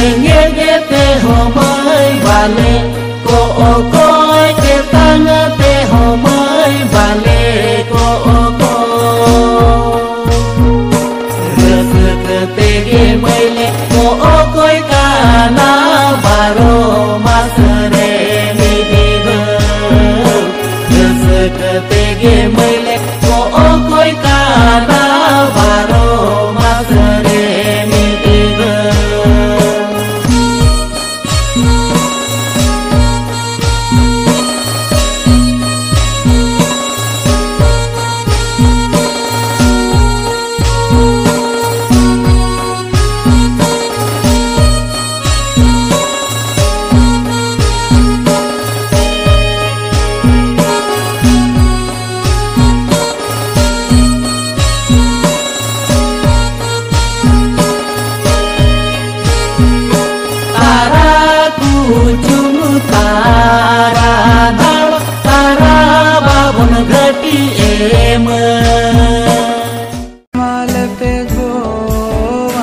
nghe nghe tê hồ mới và lê cô ô coi tê ta ngã hồ mới và lê cô ô cô cứ cứ cứ tê ghê mây lê cô ô coi ta na và rô ma sơ rê mi đi gơ cứ cứ cứ tê ghê ujung taranal tarababun grati ema malepe go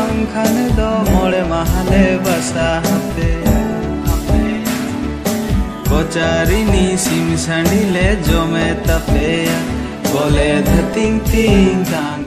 angkhan do mole mahale basahate bocharini simsandile jome tapeya bole dhating ting tang